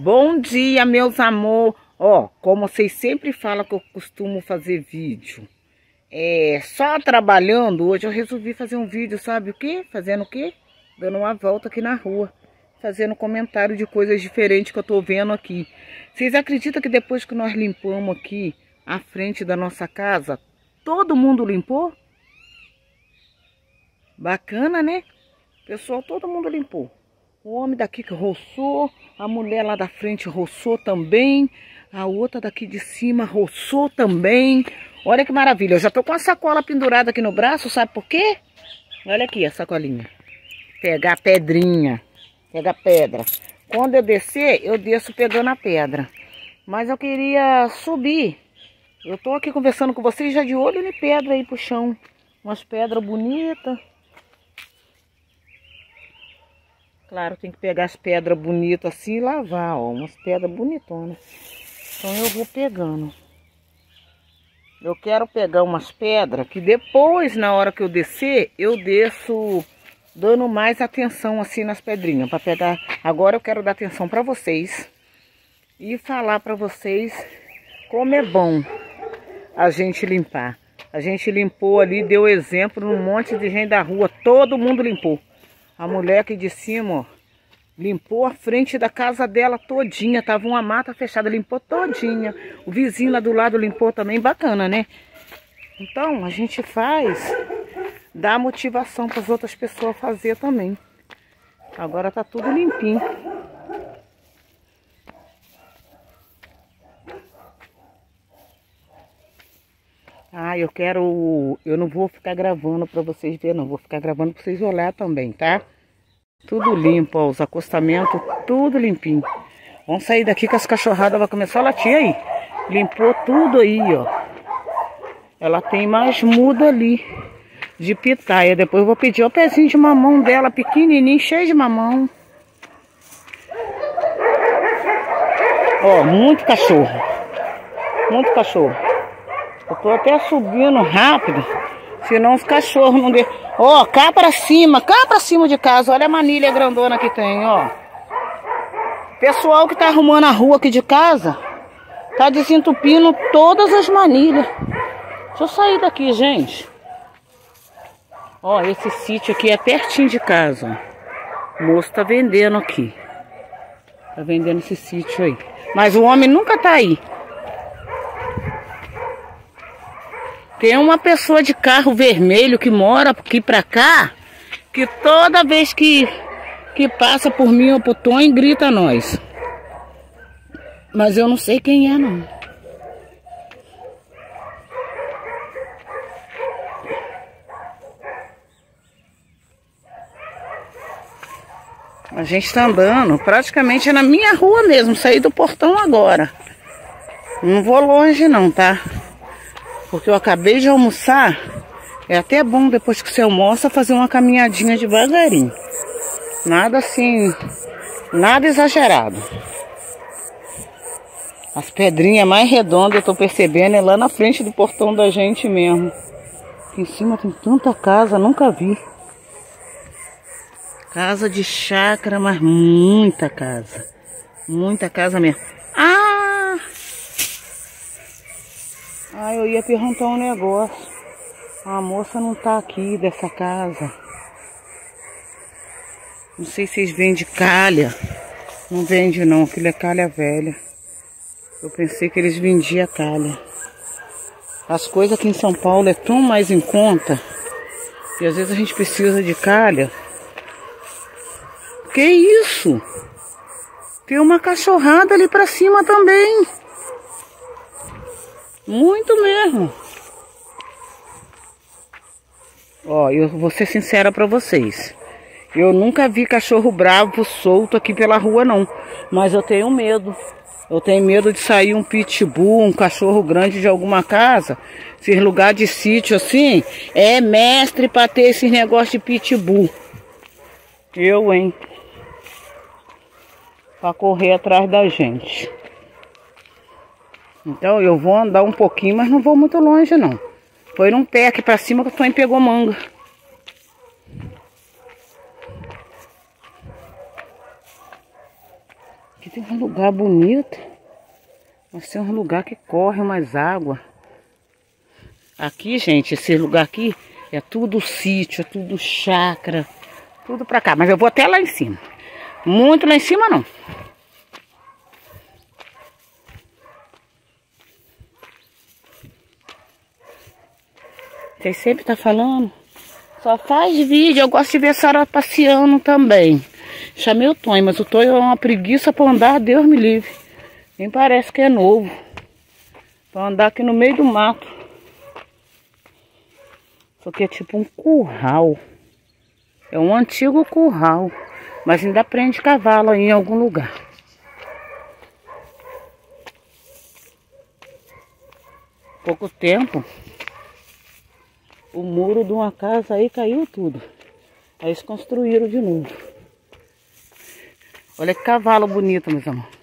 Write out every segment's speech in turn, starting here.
Bom dia, meus amor. Ó, como vocês sempre falam que eu costumo fazer vídeo, é só trabalhando, hoje eu resolvi fazer um vídeo, sabe o quê? Fazendo o quê? Dando uma volta aqui na rua, fazendo comentário de coisas diferentes que eu tô vendo aqui. Vocês acreditam que depois que nós limpamos aqui a frente da nossa casa, todo mundo limpou? Bacana, né? Pessoal, todo mundo limpou. O homem daqui que roçou, a mulher lá da frente roçou também, a outra daqui de cima roçou também. Olha que maravilha, eu já tô com a sacola pendurada aqui no braço, sabe por quê? Olha aqui a sacolinha. Pegar pedrinha, pegar pedra. Quando eu descer, eu desço pegando a pedra. Mas eu queria subir. Eu tô aqui conversando com vocês já de olho em pedra aí pro chão. Umas pedras bonitas. Claro, tem que pegar as pedras bonitas assim e lavar, ó. Umas pedras bonitonas. Então eu vou pegando. Eu quero pegar umas pedras que depois, na hora que eu descer, eu desço dando mais atenção assim nas pedrinhas. Para pegar... Agora eu quero dar atenção para vocês. E falar para vocês como é bom a gente limpar. A gente limpou ali, deu exemplo num monte de gente da rua. Todo mundo limpou. A mulher aqui de cima, ó, limpou a frente da casa dela todinha. Tava uma mata fechada, limpou todinha. O vizinho lá do lado limpou também, bacana, né? Então, a gente faz, dá motivação para as outras pessoas fazer também. Agora tá tudo limpinho. Ah, eu quero... Eu não vou ficar gravando para vocês verem, não. Vou ficar gravando para vocês olhar também, tá? Tudo limpo, ó. Os acostamentos, tudo limpinho. Vamos sair daqui que as cachorradas vão começar a latir aí. Limpou tudo aí, ó. Ela tem mais muda ali de pitaia. Depois eu vou pedir o pezinho de mamão dela, pequenininho, cheio de mamão. Ó, muito cachorro. Muito cachorro. Eu tô até subindo rápido, senão os cachorros não. Ó, cá pra cima, cá pra cima de casa. Olha a manilha grandona que tem, ó. Pessoal que tá arrumando a rua aqui de casa, tá desentupindo todas as manilhas. Deixa eu sair daqui, gente. Ó, esse sítio aqui é pertinho de casa, ó. O moço tá vendendo aqui. Tá vendendo esse sítio aí. Mas o homem nunca tá aí. Tem uma pessoa de carro vermelho que mora aqui pra cá, que toda vez que, que passa por mim ou por Tony, grita nós. Mas eu não sei quem é não. A gente tá andando praticamente na minha rua mesmo, saí do portão agora. Não vou longe não, tá? Porque eu acabei de almoçar. É até bom depois que você almoça fazer uma caminhadinha devagarinho. Nada assim, nada exagerado. As pedrinhas mais redondas eu tô percebendo é lá na frente do portão da gente mesmo. Aqui em cima tem tanta casa, nunca vi. Casa de chácara, mas muita casa. Muita casa mesmo. Ah, eu ia perguntar um negócio. A moça não tá aqui dessa casa. Não sei se vocês vendem calha. Não vende não, aquilo é calha velha. Eu pensei que eles vendiam calha. As coisas aqui em São Paulo é tão mais em conta. E às vezes a gente precisa de calha. Que isso? Tem uma cachorrada ali pra cima também. Muito mesmo. Ó, eu vou ser sincera pra vocês. Eu nunca vi cachorro bravo solto aqui pela rua, não. Mas eu tenho medo. Eu tenho medo de sair um pitbull, um cachorro grande de alguma casa. Esses lugar de sítio assim, é mestre pra ter esse negócio de pitbull. Eu, hein? Pra correr atrás da gente. Então eu vou andar um pouquinho, mas não vou muito longe não. Foi num pé aqui pra cima que o Tonho pegou manga. Aqui tem um lugar bonito. Mas tem um lugar que corre mais água. Aqui, gente, esse lugar aqui é tudo sítio, é tudo chácara. Tudo pra cá. Mas eu vou até lá em cima. Muito lá em cima não. Vocês sempre tá falando? Só faz vídeo. Eu gosto de ver a senhora passeando também. Chamei o Tonho, mas o Tonho é uma preguiça para andar, Deus me livre. Nem parece que é novo. Para andar aqui no meio do mato. Isso aqui é tipo um curral. É um antigo curral. Mas ainda prende cavalo aí em algum lugar. Pouco tempo, o muro de uma casa aí caiu tudo. Aí eles construíram de novo. Olha que cavalo bonito, meus amores.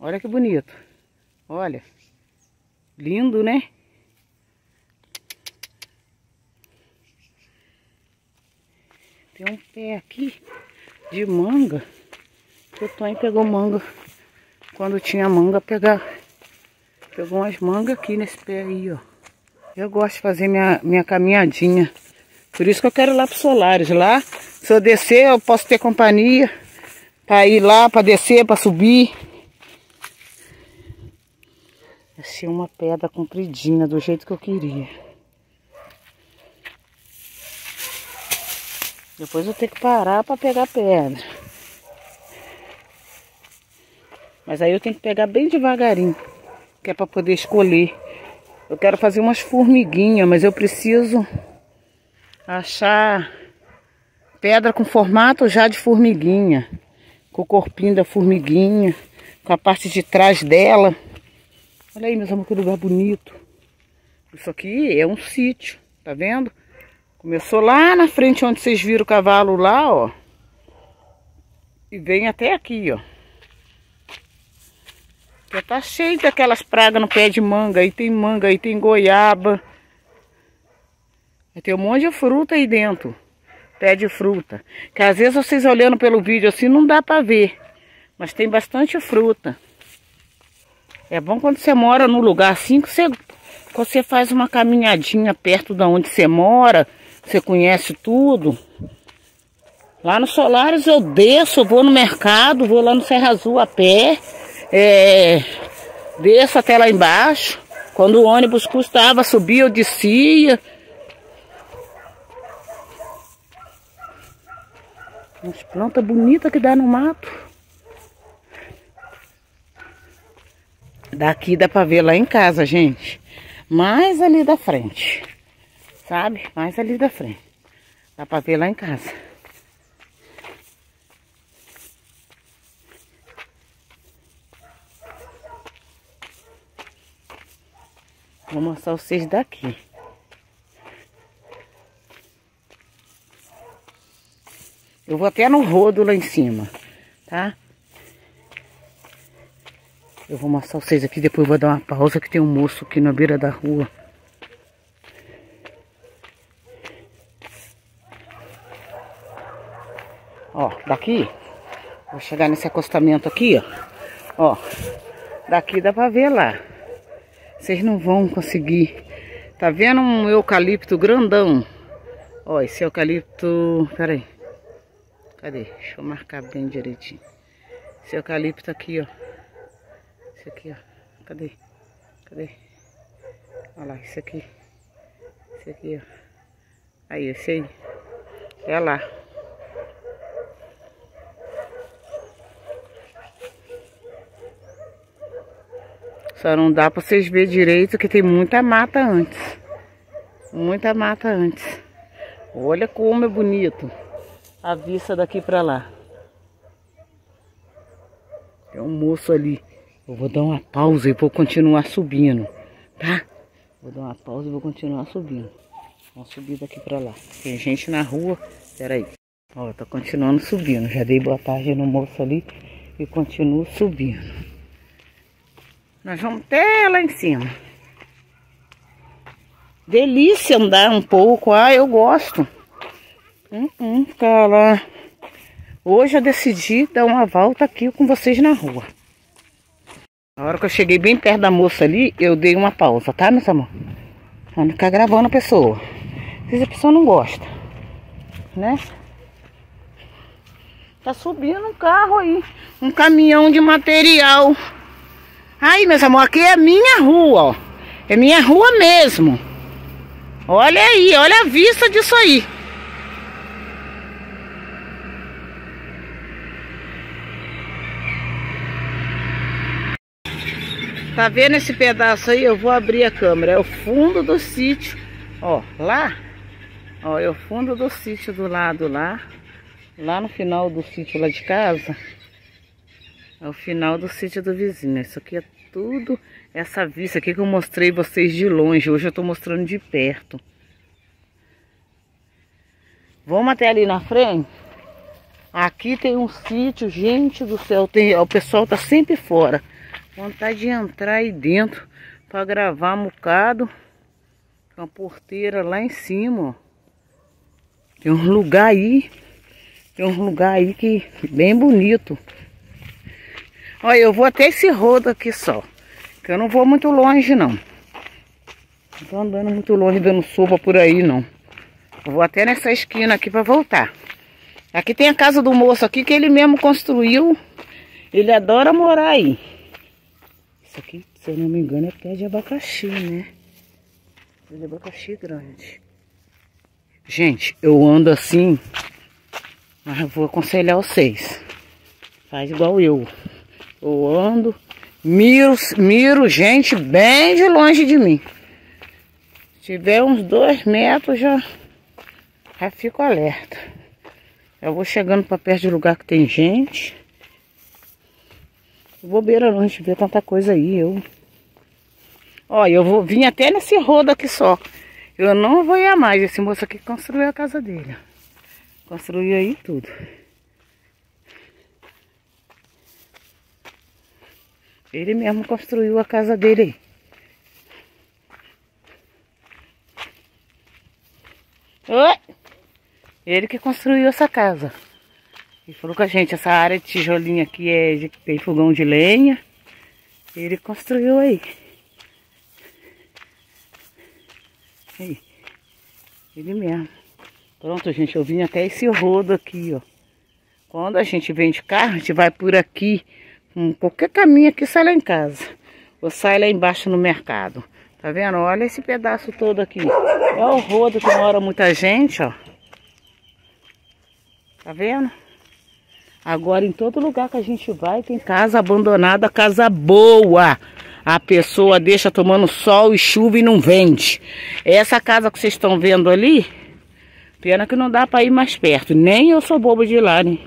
Olha que bonito. Olha. Lindo, né? Tem um pé aqui de manga. O Tonho pegou manga. Quando tinha manga, pegar. Pegou umas mangas aqui nesse pé aí, ó. Eu gosto de fazer minha, minha caminhadinha. Por isso que eu quero ir lá pro Solares. Lá, se eu descer, eu posso ter companhia. Pra ir lá, pra descer, pra subir. Achei uma pedra compridinha, do jeito que eu queria. Depois eu tenho que parar para pegar pedra. Mas aí eu tenho que pegar bem devagarinho, que é para poder escolher. Eu quero fazer umas formiguinhas, mas eu preciso achar pedra com formato já de formiguinha, com o corpinho da formiguinha, com a parte de trás dela. Olha aí, meus amores, que lugar bonito. Isso aqui é um sítio, tá vendo? Começou lá na frente onde vocês viram o cavalo lá, ó. E vem até aqui, ó. Já tá cheio daquelas pragas no pé de manga. Aí tem manga, aí tem goiaba. Tem um monte de fruta aí dentro. Pé de fruta. Que às vezes vocês olhando pelo vídeo assim não dá pra ver. Mas tem bastante fruta. É bom quando você mora num lugar assim que você, você faz uma caminhadinha perto da onde você mora você conhece tudo. Lá no Solares eu desço, vou no mercado, vou lá no Serra Azul a pé. É, desço até lá embaixo. Quando o ônibus custava subir, eu descia. Umas plantas bonitas que dá no mato. Daqui dá pra ver lá em casa, gente. Mais ali da frente sabe? Mais ali da frente. Dá pra ver lá em casa. Vou mostrar vocês daqui. Eu vou até no rodo lá em cima, tá? Eu vou mostrar vocês aqui, depois vou dar uma pausa que tem um moço aqui na beira da rua. Ó, daqui, vou chegar nesse acostamento aqui, ó. Ó, daqui dá pra ver lá. Vocês não vão conseguir. Tá vendo um eucalipto grandão? Ó, esse eucalipto... Pera aí. Cadê? Deixa eu marcar bem direitinho. Esse eucalipto aqui, ó. Esse aqui, ó. Cadê? Cadê? Olha lá, esse aqui. Esse aqui, ó. Aí, esse aí. É lá. Só não dá pra vocês verem direito que tem muita mata antes. Muita mata antes. Olha como é bonito a vista daqui pra lá. Tem um moço ali. Eu vou dar uma pausa e vou continuar subindo, tá? Vou dar uma pausa e vou continuar subindo. Vamos subir daqui pra lá. Tem gente na rua. Pera aí. Ó, tô continuando subindo. Já dei boa tarde no moço ali e continuo subindo. Nós vamos até lá em cima. Delícia andar um pouco. Ah, eu gosto. Hum, hum, ficar lá Hoje eu decidi dar uma volta aqui com vocês na rua. A hora que eu cheguei bem perto da moça ali, eu dei uma pausa, tá, meus amor? Pra não ficar gravando a pessoa. Se a pessoa não gosta, né? Tá subindo um carro aí, um caminhão de material. Aí, meus amor, aqui é minha rua, ó. É minha rua mesmo. Olha aí, olha a vista disso aí. Tá vendo esse pedaço aí? Eu vou abrir a câmera. É o fundo do sítio. Ó, lá. Ó, é o fundo do sítio do lado lá. Lá no final do sítio lá de casa. É o final do sítio do vizinho. Isso aqui é tudo essa vista aqui que eu mostrei vocês de longe. Hoje eu tô mostrando de perto. Vamos até ali na frente. Aqui tem um sítio, gente do céu. Tem, o pessoal tá sempre fora. Vontade de entrar aí dentro para gravar um bocado. Com a porteira lá em cima, ó. Tem um lugar aí. Tem um lugar aí que bem bonito. Olha, eu vou até esse rodo aqui só. Que eu não vou muito longe, não. Não tô andando muito longe, dando sopa por aí, não. Eu vou até nessa esquina aqui para voltar. Aqui tem a casa do moço aqui que ele mesmo construiu. Ele adora morar aí. Isso aqui, se eu não me engano, é pé de abacaxi, né? Pé de abacaxi grande. Gente, eu ando assim, mas vou aconselhar vocês. Faz igual eu. Eu ando, miro, miro gente bem de longe de mim. Se tiver uns dois metros, já, já fico alerta. Eu vou chegando para perto de lugar que tem gente. Bobeira não, a gente vê tanta coisa aí, eu... Olha, eu vou vir até nesse rodo aqui só. Eu não vou ir mais. Esse moço aqui construiu a casa dele. Construiu aí tudo. Ele mesmo construiu a casa dele. Oi! Ele que construiu essa casa. Ele falou com a gente, essa área de tijolinho aqui é de, tem fogão de lenha. Ele construiu aí. aí. Ele mesmo. Pronto, gente, eu vim até esse rodo aqui, ó. Quando a gente vem de carro, a gente vai por aqui. Um, qualquer caminho aqui sai lá em casa. Ou sai lá embaixo no mercado. Tá vendo? Olha esse pedaço todo aqui. É o rodo que mora muita gente, ó. Tá vendo? Agora, em todo lugar que a gente vai, tem casa abandonada, casa boa. A pessoa deixa tomando sol e chuva e não vende. Essa casa que vocês estão vendo ali, pena que não dá para ir mais perto. Nem eu sou bobo de ir lá, né?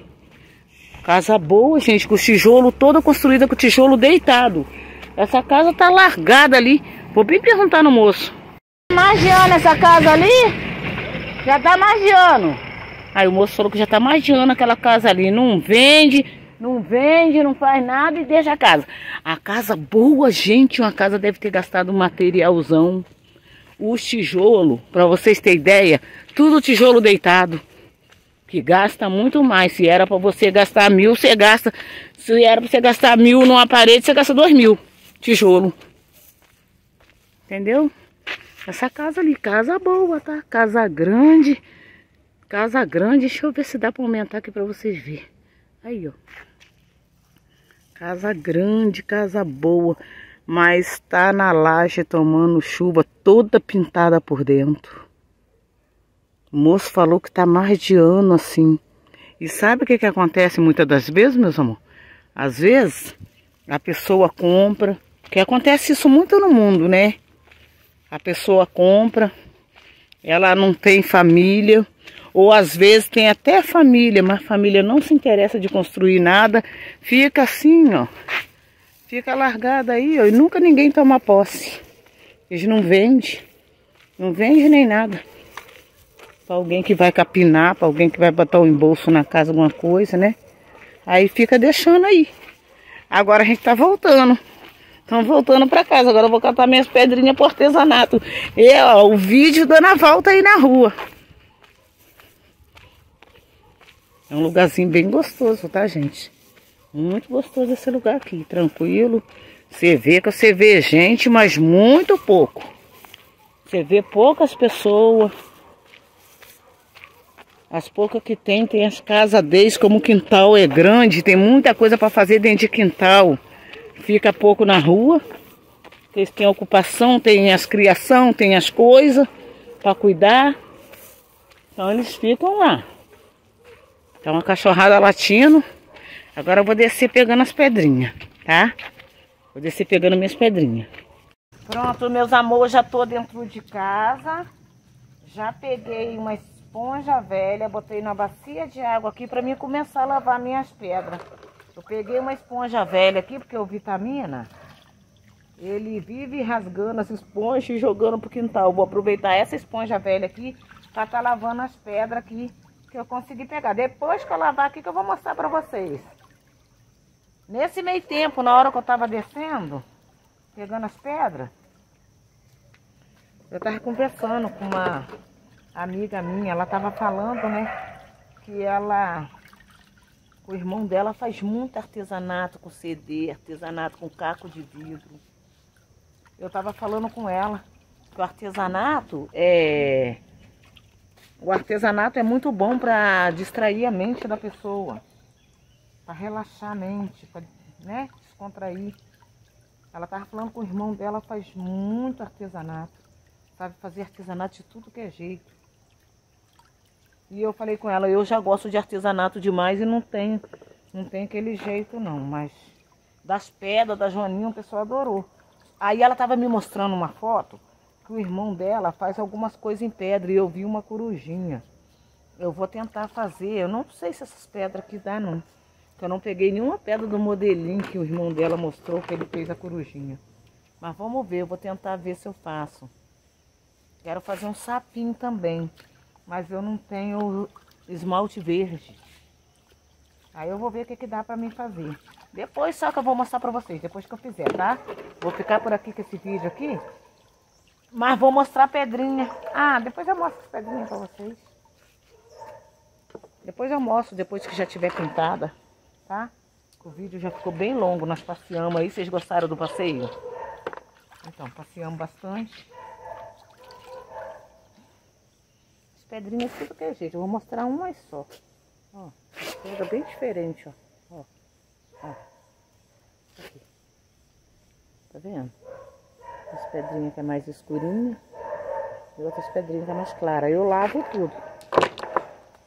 Casa boa, gente, com tijolo toda construída com tijolo deitado. Essa casa tá largada ali. Vou bem perguntar no moço. Mais de ano essa casa ali? Já tá mais de ano. Aí o moço falou que já tá mais de ano aquela casa ali. Não vende, não vende, não faz nada e deixa a casa. A casa boa, gente, uma casa deve ter gastado materialzão. Os tijolo, para vocês terem ideia, tudo tijolo deitado. Que gasta muito mais. Se era para você gastar mil, você gasta. Se era para você gastar mil numa parede, você gasta dois mil. Tijolo. Entendeu? Essa casa ali, casa boa, tá? Casa grande. Casa grande, deixa eu ver se dá para aumentar aqui para vocês verem. Aí, ó. Casa grande, casa boa, mas tá na laje tomando chuva toda pintada por dentro. O moço falou que tá mais de ano assim. E sabe o que que acontece muitas das vezes, meus amor? Às vezes a pessoa compra, que acontece isso muito no mundo, né? A pessoa compra, ela não tem família, ou às vezes tem até família, mas a família não se interessa de construir nada, fica assim, ó. Fica largada aí, ó, e nunca ninguém toma posse. Eles não vendem, não vende nem nada. Para alguém que vai capinar, para alguém que vai botar o embolso na casa, alguma coisa, né? Aí fica deixando aí. Agora a gente tá voltando. Estamos voltando para casa. Agora eu vou catar minhas pedrinhas por artesanato. E ó, o vídeo dando a volta aí na rua. É um lugarzinho bem gostoso, tá, gente? Muito gostoso esse lugar aqui, tranquilo. Você vê que você vê gente, mas muito pouco. Você vê poucas pessoas. As poucas que tem, tem as casas deles, como o quintal é grande, tem muita coisa para fazer dentro de quintal. Fica pouco na rua. Eles têm ocupação, tem as criação, tem as coisas para cuidar. Então eles ficam lá. Então a cachorrada latindo. Agora eu vou descer pegando as pedrinhas, tá? Vou descer pegando minhas pedrinhas. Pronto, meus amores, já tô dentro de casa. Já peguei uma esponja velha, botei na bacia de água aqui para mim começar a lavar minhas pedras. Eu peguei uma esponja velha aqui, porque o vitamina, ele vive rasgando as esponjas e jogando pro quintal. Eu vou aproveitar essa esponja velha aqui para estar tá lavando as pedras aqui que eu consegui pegar. Depois que eu lavar aqui que eu vou mostrar para vocês. Nesse meio tempo, na hora que eu tava descendo, pegando as pedras, eu tava conversando com uma amiga minha, ela tava falando, né, que ela, o irmão dela faz muito artesanato com CD, artesanato com caco de vidro. Eu tava falando com ela que o artesanato é o artesanato é muito bom para distrair a mente da pessoa para relaxar a mente, para né, descontrair. Ela estava falando com o irmão dela, faz muito artesanato, sabe fazer artesanato de tudo que é jeito. E eu falei com ela, eu já gosto de artesanato demais e não tem, não tem aquele jeito não, mas das pedras da Joaninha o pessoal adorou. Aí ela estava me mostrando uma foto que o irmão dela faz algumas coisas em pedra e eu vi uma corujinha. Eu vou tentar fazer, eu não sei se essas pedras aqui dá não. Eu não peguei nenhuma pedra do modelinho que o irmão dela mostrou que ele fez a corujinha. Mas vamos ver, eu vou tentar ver se eu faço. Quero fazer um sapinho também. Mas eu não tenho esmalte verde. Aí eu vou ver o que, que dá pra mim fazer. Depois só que eu vou mostrar pra vocês, depois que eu fizer, tá? Vou ficar por aqui com esse vídeo aqui. Mas vou mostrar a pedrinha. Ah, depois eu mostro as pedrinhas pra vocês. Depois eu mostro, depois que já tiver pintada tá? O vídeo já ficou bem longo, nós passeamos aí. Vocês gostaram do passeio? Então, passeamos bastante. As pedrinhas tudo que é jeito. Eu vou mostrar uma só. Ó, pedra bem diferente, ó. Ó, ó. Aqui. Tá vendo? As pedrinhas que é mais escurinha. E outras pedrinhas que é mais clara. Eu lavo tudo.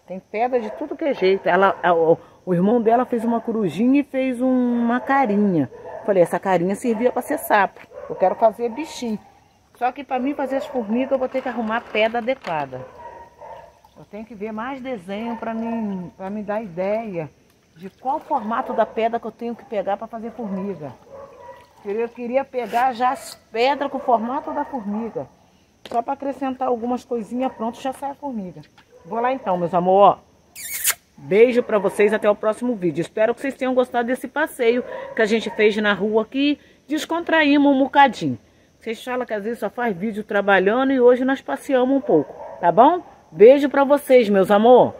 Tem pedra de tudo que é jeito. Ela, o, o irmão dela fez uma corujinha e fez uma carinha. Falei, essa carinha servia para ser sapo. Eu quero fazer bichinho. Só que para mim fazer as formigas eu vou ter que arrumar pedra adequada. Eu tenho que ver mais desenho para mim, para me dar ideia de qual formato da pedra que eu tenho que pegar para fazer formiga. Eu queria pegar já as pedras com o formato da formiga. Só para acrescentar algumas coisinhas, pronto, já sai a formiga. Vou lá então, meus amor. Beijo para vocês, até o próximo vídeo. Espero que vocês tenham gostado desse passeio que a gente fez na rua aqui. Descontraímos um bocadinho. Vocês falam que às vezes só faz vídeo trabalhando e hoje nós passeamos um pouco, tá bom? Beijo para vocês, meus amor.